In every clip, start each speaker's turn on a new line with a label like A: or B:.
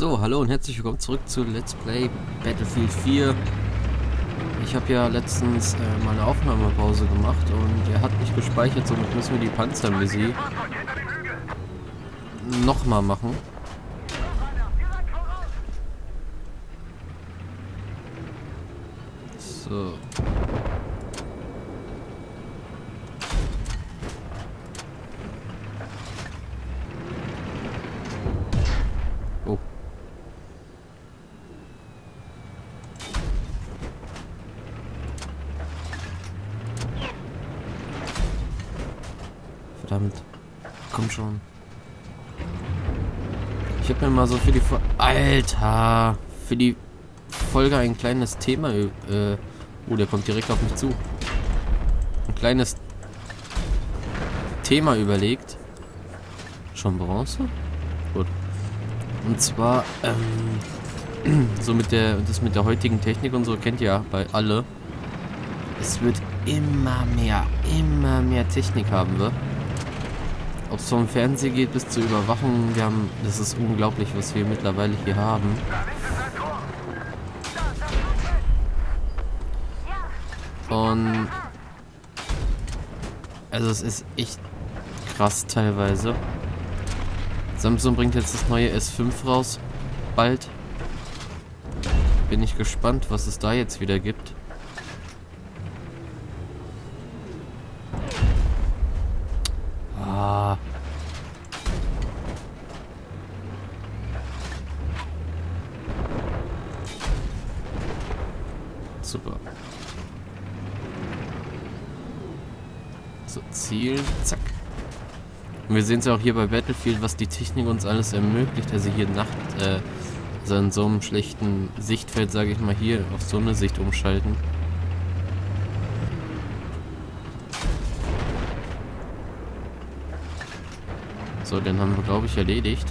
A: So, hallo und herzlich willkommen zurück zu Let's Play Battlefield 4. Ich habe ja letztens äh, mal eine Aufnahmepause gemacht und er hat nicht gespeichert, somit müssen wir die Panzermissie nochmal machen. So. Komm schon. Ich habe mir mal so für die... Fo Alter! Für die Folge ein kleines Thema... Äh, oh, der kommt direkt auf mich zu. Ein kleines Thema überlegt. Schon Bronze? Gut. Und zwar, ähm, so mit der, das mit der heutigen Technik und so kennt ihr ja bei alle. Es wird immer mehr, immer mehr Technik haben wir. Ob es vom Fernsehen geht bis zur Überwachung, wir haben, das ist unglaublich, was wir mittlerweile hier haben. Und also es ist echt krass teilweise. Samsung bringt jetzt das neue S5 raus. Bald. Bin ich gespannt, was es da jetzt wieder gibt. Super. So, Ziel, zack. Und wir sehen es ja auch hier bei Battlefield, was die Technik uns alles ermöglicht. Also hier Nacht, äh, also in so einem schlechten Sichtfeld, sage ich mal, hier auf so eine Sicht umschalten. So, den haben wir, glaube ich, erledigt.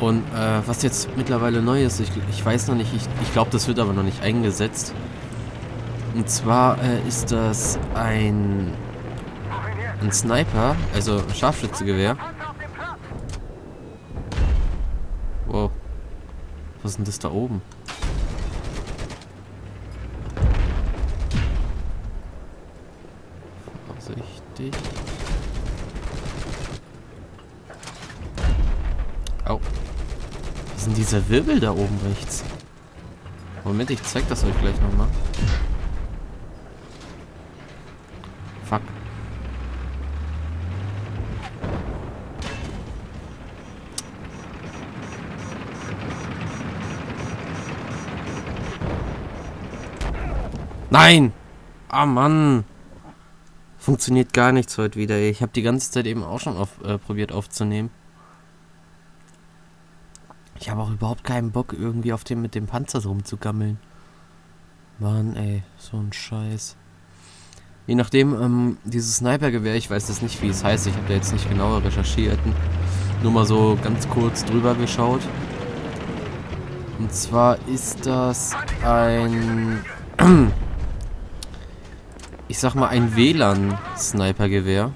A: Und äh, was jetzt mittlerweile neu ist, ich, ich weiß noch nicht, ich, ich glaube, das wird aber noch nicht eingesetzt. Und zwar äh, ist das ein, ein Sniper, also ein Scharfschützegewehr. Wow. Was ist denn das da oben? Vorsichtig. Au. Was sind diese Wirbel da oben rechts? Moment, ich zeig das euch gleich nochmal. Fuck. Nein! Ah, Mann! Funktioniert gar nichts heute wieder. Ich habe die ganze Zeit eben auch schon auf, äh, probiert aufzunehmen. Ich habe auch überhaupt keinen Bock, irgendwie auf dem mit dem Panzer rumzugammeln. Mann, ey, so ein Scheiß. Je nachdem, ähm, dieses Snipergewehr, ich weiß das nicht, wie es heißt, ich habe da jetzt nicht genauer recherchiert. Nur mal so ganz kurz drüber geschaut. Und zwar ist das ein, ich sag mal, ein WLAN-Snipergewehr.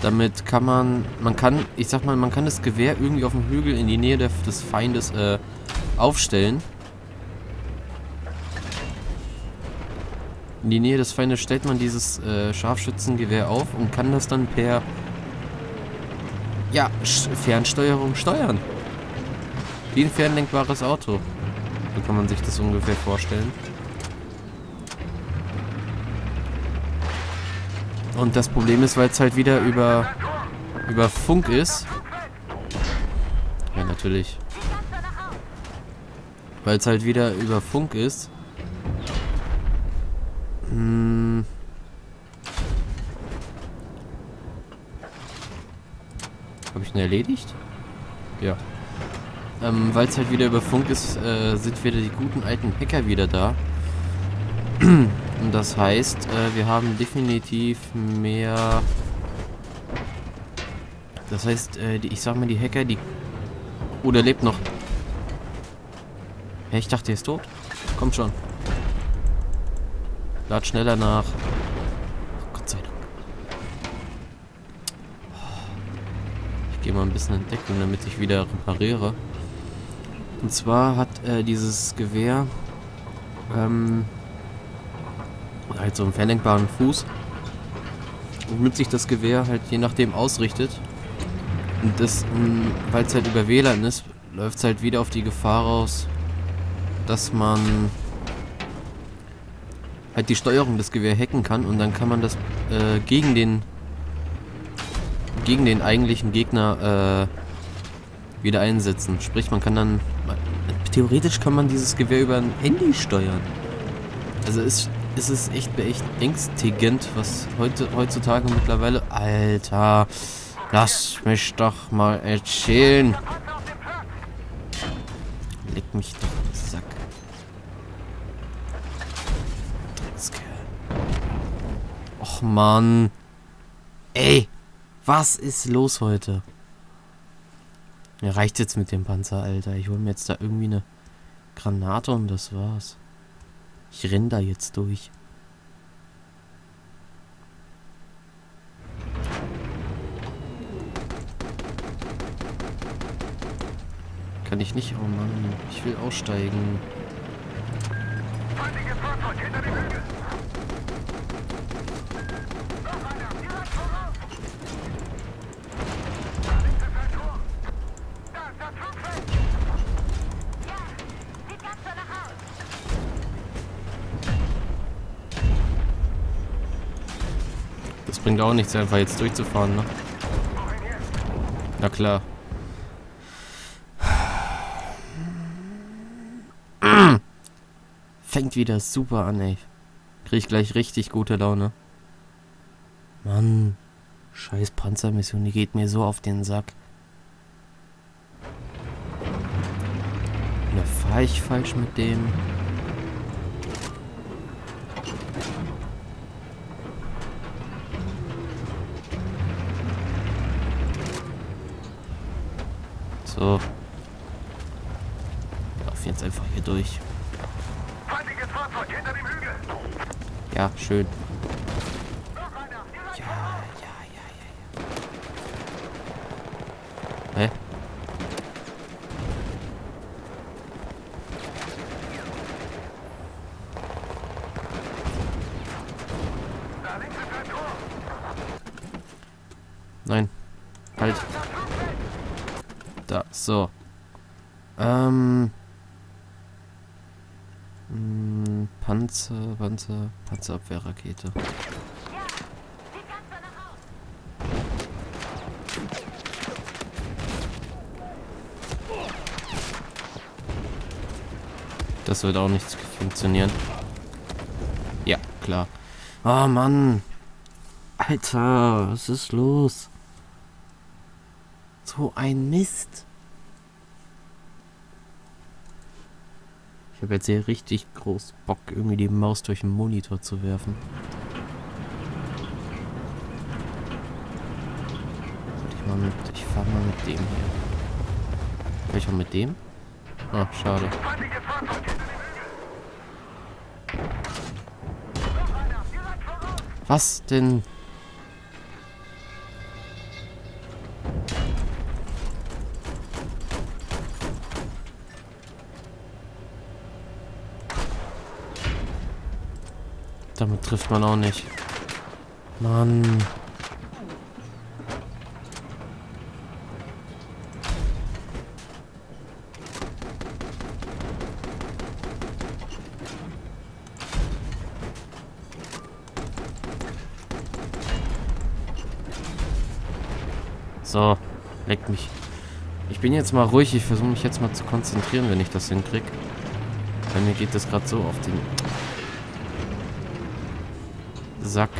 A: Damit kann man, man kann, ich sag mal, man kann das Gewehr irgendwie auf dem Hügel in die Nähe des Feindes äh, aufstellen. In die Nähe des Feindes stellt man dieses äh, Scharfschützengewehr auf und kann das dann per ja, Fernsteuerung steuern. Wie ein fernlenkbares Auto. So kann man sich das ungefähr vorstellen. Und das Problem ist, weil es halt wieder über, über Funk ist. Ja, natürlich. Weil es halt wieder über Funk ist. Hm. Habe ich ihn erledigt? Ja. Ähm, weil es halt wieder über Funk ist, äh, sind wieder die guten alten Hacker wieder da. Das heißt, äh, wir haben definitiv mehr... Das heißt, äh, die, ich sag mal, die Hacker, die... Oh, der lebt noch. Hä, ich dachte, er ist tot. Kommt schon. Lad schneller nach. Oh, Gott sei Dank. Oh. Ich gehe mal ein bisschen entdecken, damit ich wieder repariere. Und zwar hat äh, dieses Gewehr... Ähm, halt so einen verlenkbaren Fuß, womit sich das Gewehr halt je nachdem ausrichtet. Und das, ähm, weil es halt über WLAN ist, läuft es halt wieder auf die Gefahr raus, dass man halt die Steuerung des Gewehrs hacken kann und dann kann man das äh, gegen den gegen den eigentlichen Gegner äh, wieder einsetzen. Sprich, man kann dann theoretisch kann man dieses Gewehr über ein Handy steuern. Also ist ist es echt beängstigend, was heute heutzutage mittlerweile Alter, lass mich doch mal erzählen. Leck mich doch im Sack. Och Mann. Ey, was ist los heute? Ja, reicht jetzt mit dem Panzer, Alter. Ich hole mir jetzt da irgendwie eine Granate und das war's. Ich renn da jetzt durch. Kann ich nicht? Oh Mann, ich will aussteigen. Das bringt auch nichts, einfach jetzt durchzufahren, ne? Na klar. Fängt wieder super an, ey. Krieg ich gleich richtig gute Laune. Mann. Scheiß Panzermission, die geht mir so auf den Sack. Oder fahre ich falsch mit dem? So. Lauf jetzt einfach hier durch. Ja, schön. Ja, ja, ja, ja, ja. Hä? Nein. Halt. Da, so. Ähm. Hm, Panzer, Panzer, Panzerabwehrrakete. Das wird auch nicht funktionieren. Ja, klar. Oh Mann. Alter, was ist los? So ein Mist. Ich habe jetzt hier richtig groß Bock, irgendwie die Maus durch den Monitor zu werfen. Ich, ich fahre mal mit dem hier. Kann ich auch mit dem? Ah, oh, schade. Was denn? Trifft man auch nicht. Mann. So, leck mich. Ich bin jetzt mal ruhig. Ich versuche mich jetzt mal zu konzentrieren, wenn ich das hinkriege. Bei mir geht das gerade so auf den Sack.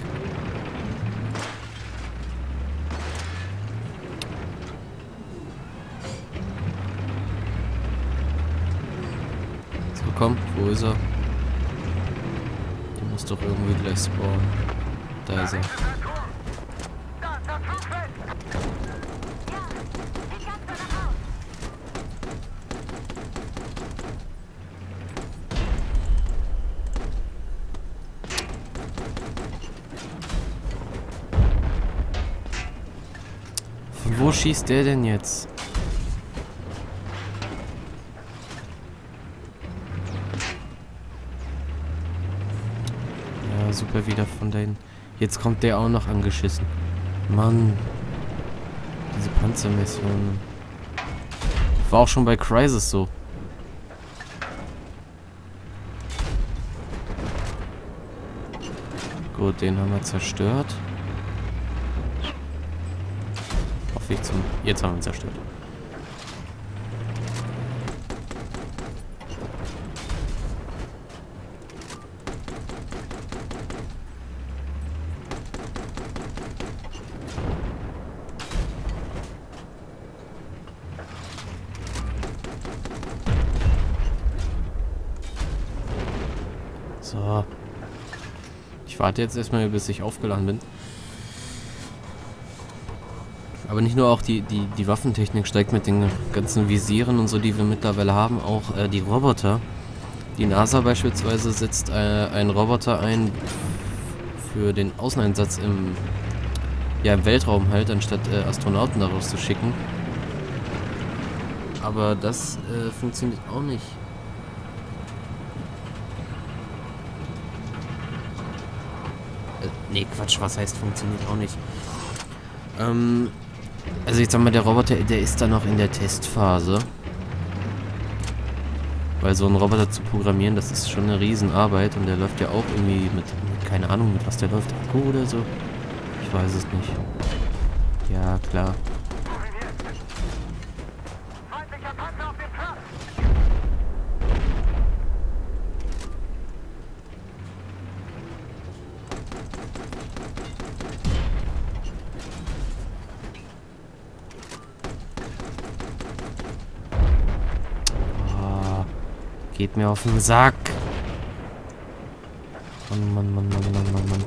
A: So, komm, wo ist er? Der muss doch irgendwie gleich spawnen. Da ist er. Wo schießt der denn jetzt? Ja, super wieder von dahin. Jetzt kommt der auch noch angeschissen. Mann. Diese Panzermissionen. War auch schon bei Crisis so. Gut, den haben wir zerstört. Hoffe ich zum... Jetzt haben wir ihn zerstört. So. Ich warte jetzt erstmal, bis ich aufgeladen bin. Aber nicht nur auch die, die, die Waffentechnik steigt mit den ganzen Visieren und so, die wir mittlerweile haben, auch äh, die Roboter. Die NASA beispielsweise setzt äh, einen Roboter ein für den Außeneinsatz im, ja, im Weltraum halt, anstatt äh, Astronauten daraus zu schicken. Aber das äh, funktioniert auch nicht. Nee, Quatsch, was heißt funktioniert auch nicht. Ähm, also ich sag mal, der Roboter, der ist da noch in der Testphase. Weil so einen Roboter zu programmieren, das ist schon eine Riesenarbeit und der läuft ja auch irgendwie mit, keine Ahnung, mit was der läuft, Akku oder so. Ich weiß es nicht. Ja, klar. Geht mir auf den Sack. Mann, Mann, Mann, Mann, Mann, Mann, Mann.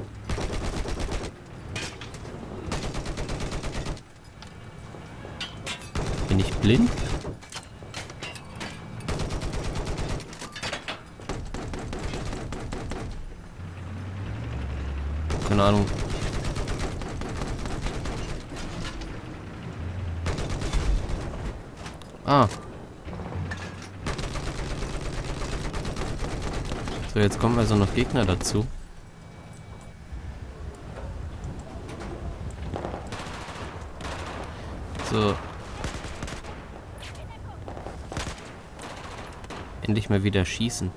A: Bin ich blind? Keine Ahnung. Ah. So, jetzt kommen also noch Gegner dazu. So. Endlich mal wieder schießen.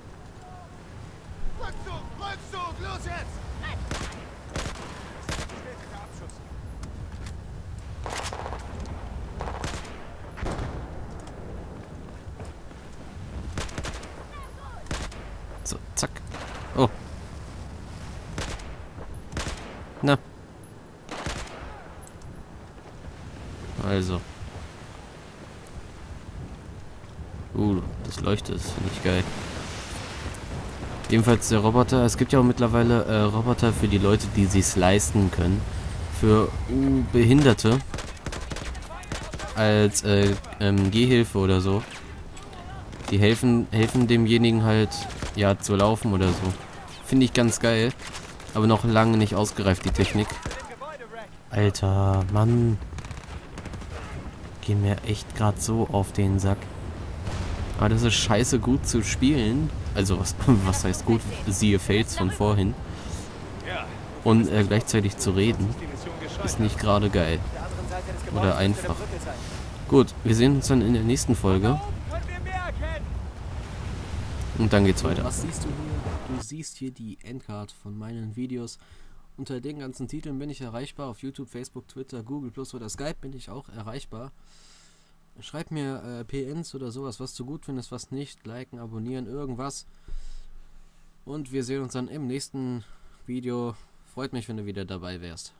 A: So, zack. Oh. Na. Also. Uh, das leuchtet, das finde ich geil. Jedenfalls der Roboter. Es gibt ja auch mittlerweile äh, Roboter für die Leute, die sich's leisten können. Für uh, Behinderte. Als äh, ähm, Gehhilfe oder so. Die helfen, helfen demjenigen halt ja, zu laufen oder so. Finde ich ganz geil. Aber noch lange nicht ausgereift, die Technik. Alter, Mann. Gehen mir echt gerade so auf den Sack. Aber das ist scheiße gut zu spielen. Also, was, was heißt gut? Siehe Fails von vorhin. Und äh, gleichzeitig zu reden. Ist nicht gerade geil. Oder einfach. Gut, wir sehen uns dann in der nächsten Folge. Und dann geht's weiter. Was siehst du hier? Du siehst hier die Endcard von meinen Videos. Unter den ganzen Titeln bin ich erreichbar. Auf YouTube, Facebook, Twitter, Google Plus oder Skype bin ich auch erreichbar. Schreib mir äh, PNs oder sowas, was du gut findest, was nicht. Liken, abonnieren, irgendwas. Und wir sehen uns dann im nächsten Video. Freut mich, wenn du wieder dabei wärst.